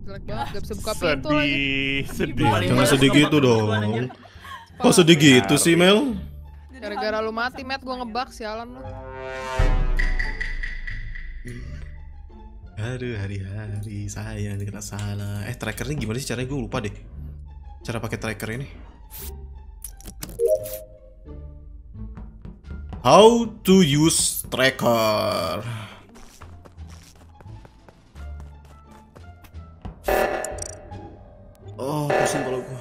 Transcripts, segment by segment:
Jelek banget, gak bisa buka pintu lagi. Sedih, sedih. Jangan sedih gitu dong. Kok sedih gitu sih Mel? Gara-gara lu mati, Matt, gua ngebug sialan lu. Aduh hari-hari saya yang kena salah. Eh trackernya gimana sih caranya gue lupa deh. Cara pakai tracker ini. How to use tracker. Oh, pusing kalau gue.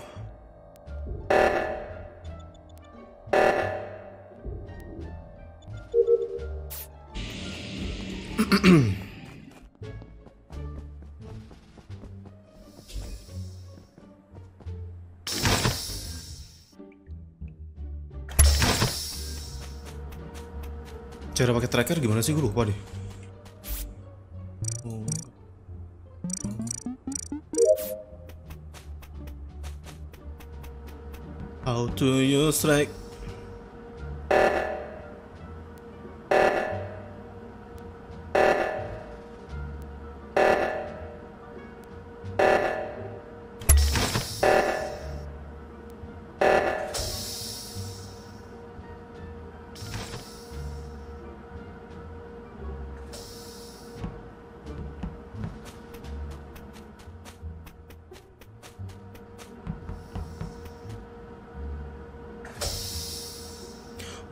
Cara pakai tracker gimana sih gue lupa deh. To use track?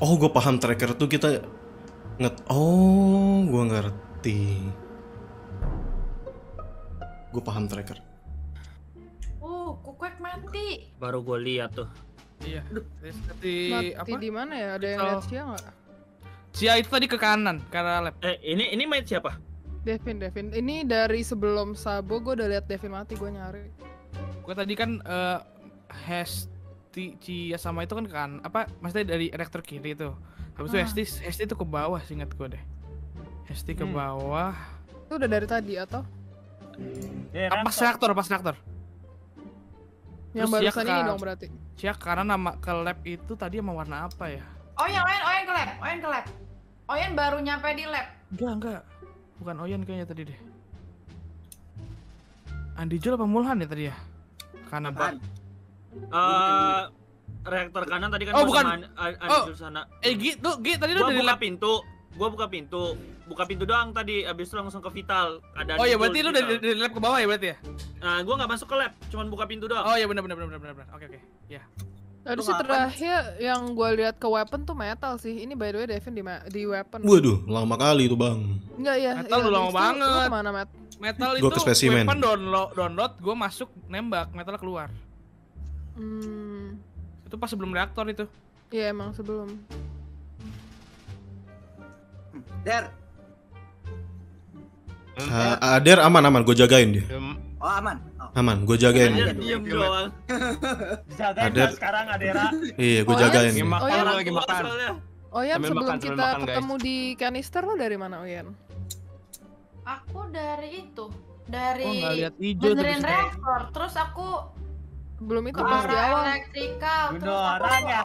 Oh, gue paham tracker tuh kita nget. Oh, gue ngerti. Gue paham tracker. Uh, kukwek mati. Baru gue lihat tuh. Iya. Mati apa? di mana ya? Ada yang Oh. lihat Cia nggak? Cia itu tadi ke kanan, ke arah lab. Eh, ini ini main siapa? Devin, Devin. Ini dari sebelum Sabo, gue udah lihat Devin mati, gue nyari. Gue tadi kan eh Hesti, Cia sama itu kan kan apa? Maksudnya dari reaktor kiri itu. Habis itu Ah. Hesti, Hesti itu ke bawah, seingat gue deh. Hesti ke Hmm. bawah. Itu udah dari tadi atau? Ya, pas reaktor, pas reaktor. Yang Terus barusan ini dong berarti. Cia karena nama ke lab itu tadi sama warna apa ya? Oyen, Oyen, Oyen ke lab, Oyen ke lab. Oyen baru nyampe di lab. Enggak, enggak. Bukan Oyan kayaknya tadi deh. Andi Jul apa Mulhan ya tadi ya? Kanan. Apa? Eh, reaktor kanan tadi kan Oh, gua bukan. sama An- Oh. Sana. Eh, Gi, tuh Gi tadi lu Gua dari buka lab. pintu, gua buka pintu, buka pintu doang tadi, abis itu langsung ke Vital. Ada Oh iya, berarti lu dari, dari lab ke bawah ya berarti ya? Nah, gua nggak masuk ke lab, cuman buka pintu doang. Oh iya benar benar benar benar benar. Oke oke. Ya. Tadi Lu sih terakhir yang gue lihat ke weapon tuh metal sih. Ini by the way Devin di, di weapon. Waduh, lama kali tuh bang. Enggak ya. Metal udah lama banget. Lu ke mana, Matt? Metal Gua itu ke spesimen. weapon download download, gua masuk nembak, metal keluar. Hmm. Itu pas sebelum reaktor itu. Iya emang sebelum. Der, Ah, Ader aman aman, gue jagain dia. oh aman. Oh. Aman, gue jagain Dia diem doang. Jagain dah sekarang Adera. Iya, gue Oh, jagain. dia. Oh, iya? lagi Keluar makan. soalnya. Oh ya sebelum makan, kita makan, guys. ketemu di kanister lo dari mana Oyen? Aku dari itu, Oh, dari tuh. benerin reaktor. Terus aku Belum itu ke pas di awal. elektrikal. Ya.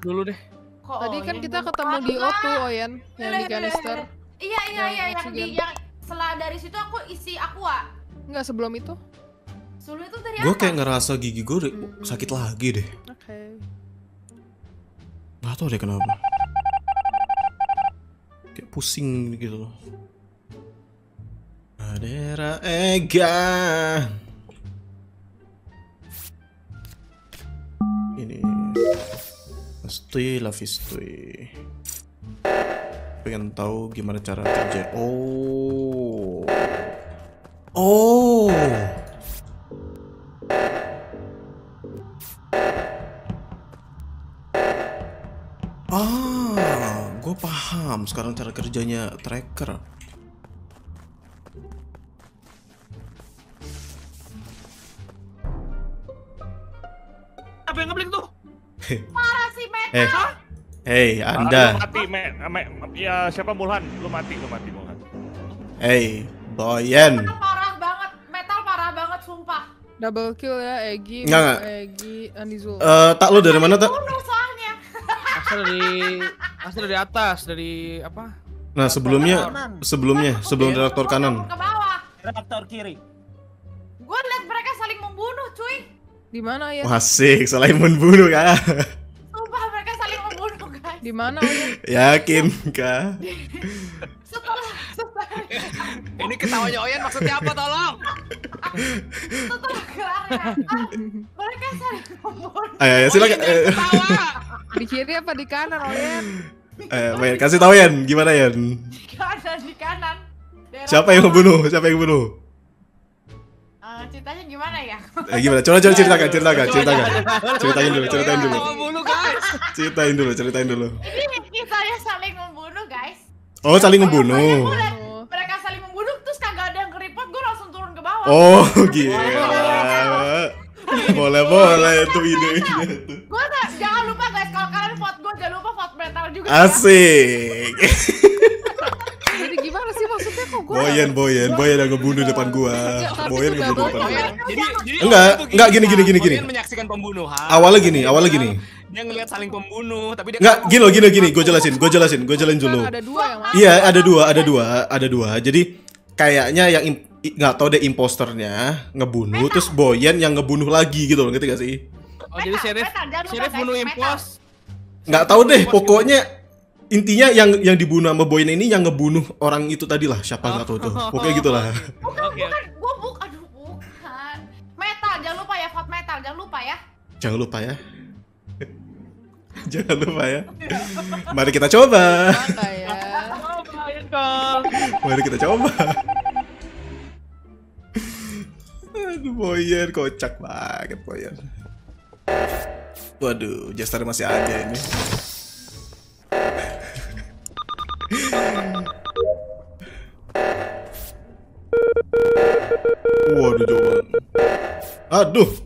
Dulu deh. kok Tadi kan kita ketemu di buka? O2 Oyen yang di kanister. Iya iya iya yang di oksigen. yang setelah dari situ aku isi aqua. Enggak sebelum itu. Sulu itu dari Gue kayak ngerasa gigi gue Hmm. sakit lagi deh. Oke. Gak tau deh kenapa. Kayak pusing gitu loh. Adera Ega. Pasti la vistui. Pengen tahu gimana cara kerja. Oh. Oh. Ah, gue paham sekarang cara kerjanya tracker. Apa yang ngeblik tuh? Eh, hey Ah, Lu Anda, mati, me, me, ya siapa Mulhan? Lu mati, lu mati Mulhan. hey Boyen. Metal parah banget, metal parah banget sumpah. Double kill ya Egi, Nggak, nggak. Egi, Andi Zul. Eh, tak lu dari mana tak? Bunuh soalnya. Asal dari asal dari atas, dari apa? Nah sebelumnya, sebelumnya, sebelum reaktor kanan. Ke bawah. Reaktor kiri. Gue mereka saling membunuh, cuy. Di mana ya? Masih selain membunuh kah? Di mana ya? Yakin kah? Setelah setelah Ini ketawanya Oyen maksudnya apa tolong? setelah kelar ah, mereka saling membunuh. Ayo, ayo silakan. Eh, ketawa. Di kiri apa di kanan, Oyen? eh, Mayan, kasih tau Yan, gimana Yan? Di kanan, di kanan. Daerah Siapa yang membunuh? Siapa yang membunuh? Eh, ceritanya gimana ya? Eh, gimana? Coba coba ceritakan, ceritakan, ceritakan. Ceritain dulu, ceritain dulu. Ceritain dulu, ceritain dulu. Ini kisahnya saling membunuh, guys. Oh, saling membunuh. Oh. mereka saling membunuh terus kagak ada yang keriput, gue langsung turun ke bawah. Oh, gila. Boleh, boleh itu idenya tuh. Gue jangan lupa guys, kalau kalian vote gue jangan lupa vote metal juga. ya. Asik. Jadi gimana sih maksudnya kok gue? Boyen, Boyen, Boyen yang ngebunuh depan gua. Boyen ngebunuh depan gua. Enggak, enggak, gini, gini, gini, gini. Menyaksikan pembunuhan. Awalnya gini, awalnya gini. Dia ngelihat saling pembunuh, tapi dia Enggak, gini loh, gini, gini. Gue jelasin, gue jelasin, gue jelasin dulu. Kan ada dua yang? Iya, ada dua, ada dua, ada dua. Jadi kayaknya yang nggak tahu deh imposternya ngebunuh, terus Boyen yang ngebunuh lagi gitu loh, ngerti gak sih? Oh jadi Sheriff, Sheriff bunuh impos. Nggak tahu deh, pokoknya intinya yang yang dibunuh sama Boyen ini yang ngebunuh orang itu tadi lah, siapa nggak tahu tuh. Pokoknya gitulah. Bukan, Oke. bukan, gue buk, aduh bukan. Metal, jangan lupa ya vote metal, jangan lupa ya. Jangan lupa ya. Jangan lupa ya. Mari kita coba. Ya. Mari kita coba. Aduh, Boyen kocak banget Boyen. Waduh, Jester masih ada ini. Waduh, jauh. Aduh.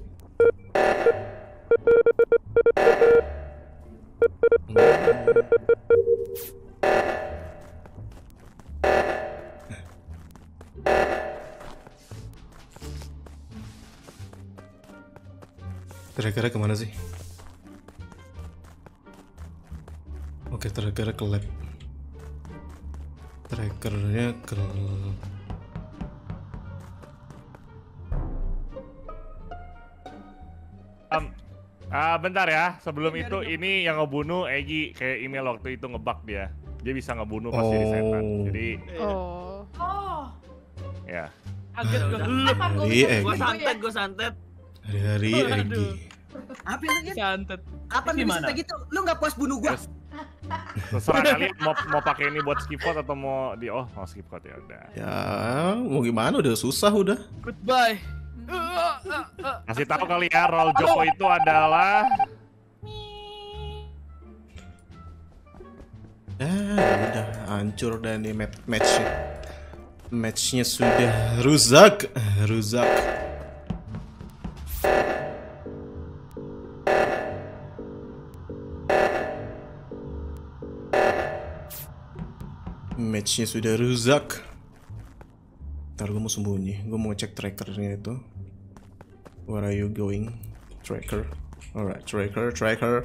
Kira-kira ke mana sih? Oke, trackernya ke lab. Trackernya ke... Am, ah, bentar ya, sebelum itu ini yang ngebunuh Egi kayak email waktu itu ngebug dia. Dia bisa ngebunuh pas jadi setan. Oh. Jadi Oh. Oh, ya. Gue. gue Iya. Gue ya? santet, gue santet. Hari-hari Aduh. Egi. Apa yang lu Santet. Apa lu bisa gitu? Lu nggak puas bunuh gua? Terserah kalian mau mau pakai ini buat skip vote atau mau di oh mau skip vote ya udah. Ya, mau gimana udah susah udah. Goodbye. Kasih tahu kali ya, role Joko itu adalah Ya, udah hancur dan ini match match matchnya sudah rusak, rusak. Matchnya sudah rusak. Ntar gue mau sembunyi, gue mau cek trackernya itu. Where are you going? Tracker. Alright, tracker, tracker.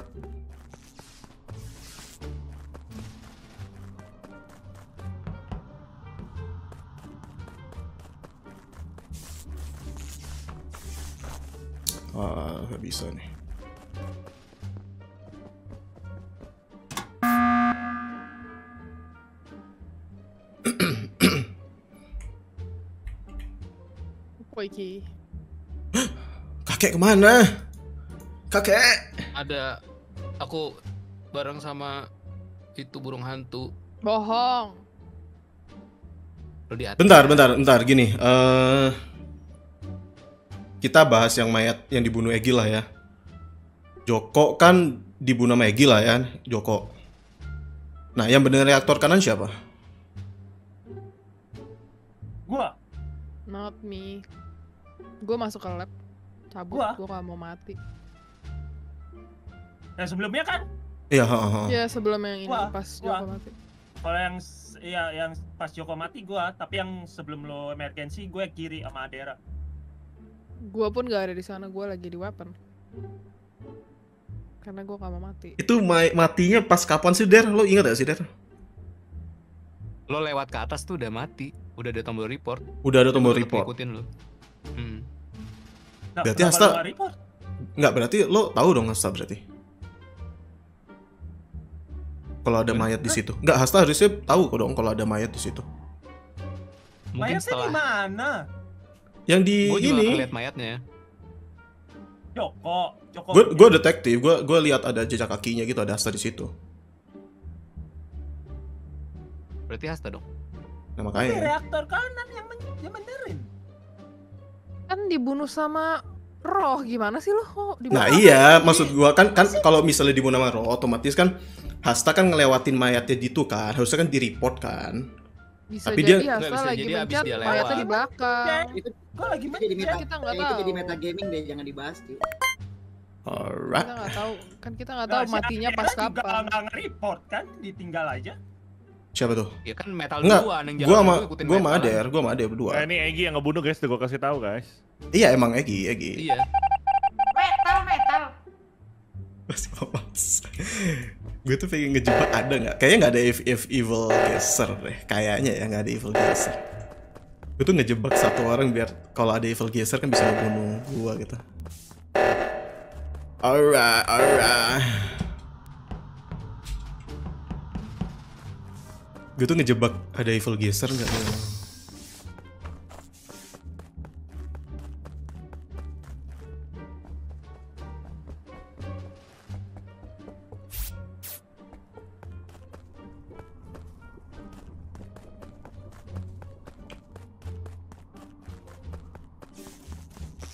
Ah, gak bisa nih. Apa iki? Kakek ke mana? Kakek! Ada aku bareng sama itu burung hantu. Bohong. Bentar, bentar, bentar. Gini, eh kita bahas yang mayat yang dibunuh Egi lah ya. Joko kan dibunuh sama Egi lah ya, Joko. Nah, yang bener reaktor kanan siapa? gua. Not me. Gue masuk ke lab. Cabut, Gua? gue gak mau mati. Yang sebelumnya kan Iya, ha, ha, ha. Ya sebelum yang ini Wah, pas wah. Joko mati. kalau yang ya yang pas Joko mati gua, tapi yang sebelum lo emergency gue kiri sama Adera. Gue pun gak ada di sana, gue lagi di weapon. Karena gue gak mau mati. Itu ma- matinya pas kapan sih, Der? Lo ingat gak sih, Der? Lo lewat ke atas tuh udah mati. Udah ada tombol report. Udah ada tombol report. Ngikutin lo. Nah, Berarti Hasta- nggak berarti lo tahu dong Hasta berarti. Kalau ada mayat di situ. Nggak, Hasta harusnya tahu kok dong kalau ada mayat di situ. Mungkin Mayatnya di setelah mana? Yang di juga ini. ngeliat mayatnya. Joko, Joko. Gue gue detektif, gue gue lihat ada jejak kakinya gitu, ada Hasta di situ. Berarti Hasta dong. Nah Ini makanya. reaktor kanan yang, men yang benerin. Kan dibunuh sama roh gimana sih lo? Kok dibunuh? Nah iya, maksud gua kan kan kalau misalnya dibunuh sama Roh, otomatis kan Hasta kan ngelewatin mayatnya di itu kan, harusnya kan di-report kan. Bisa Tapi dia- jadi Nggak, Hasta bisa lagi jadi abis mencet dia mayatnya lewat. di belakang. Itu Gue lagi itu jadi mencet. meta, kita nggak ya, itu jadi tahu. meta gaming deh, jangan dibahas cuy. Alright. Kita nggak tahu, kan kita nggak Nah, tahu matinya pas juga kapan. nggak nge-report kan, ditinggal aja. Siapa tuh? Ya kan metal Enggak, duluan yang gua jalan, sama lu ikutin gua sama. Ader, gua sama Ader berdua. Nah, ini Egi yang ngebunuh guys, udah gue kasih tahu guys. Iya emang Egi, Egi. Iya. Metal, metal. Masih papas. gue tuh pengen ngejebak ada nggak? Kayaknya nggak ada if, if evil geser deh. Kayaknya ya nggak ada evil geser. Gue tuh ngejebak satu orang biar kalau ada evil geser kan bisa ngebunuh gua gitu. Alright, alright. Gue tuh ngejebak ada evil geser nggak?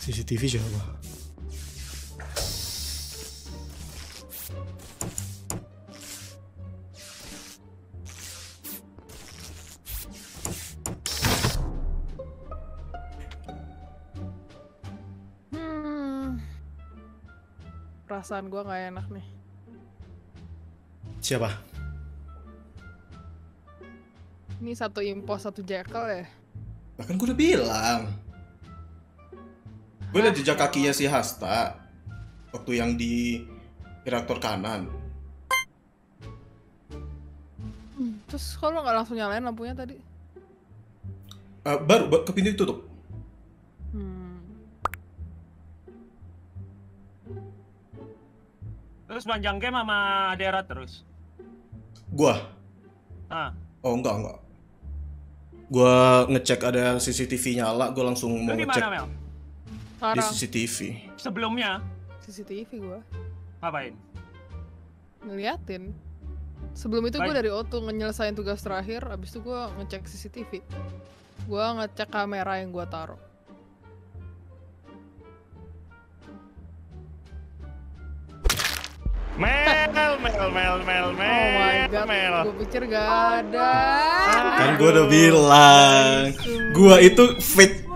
CCTV siapa? Perasaan gua nggak enak nih. Siapa? Ini satu impos satu jekyll ya. Bahkan gue udah bilang. Gue liat jejak kakinya si Hasta waktu yang di reaktor kanan. Hmm, Terus kalau nggak langsung nyalain lampunya tadi? Eh, baru ba- ke pintu ditutup. Terus panjang game sama Dera terus. Gua. Ah, Oh enggak enggak. Gua ngecek ada CCTV nyala, gua langsung lu mau di ngecek mana Mel? di CCTV. Sebelumnya CCTV gua ngapain? ngeliatin. Sebelum itu gue dari Oto nyelesain tugas terakhir, abis itu gue ngecek CCTV. Gue ngecek kamera yang gue taruh. Mel, Mel, Mel, Mel, Mel, Oh my god, Mel. gue pikir gak ada. Kan gua udah bilang, gua itu fake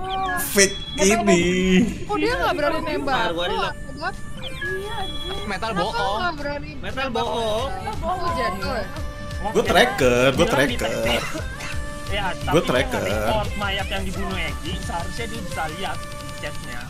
fake ini. Kok dia gak berani nembak? Kok Metal bohong. nggak? Metal bohong. Oh, jekyll ya? Gua tracker, gua Bilang tracker. Ya, dia tracker. mayat yang dibunuh Egi, seharusnya dia bisa lihat chatnya.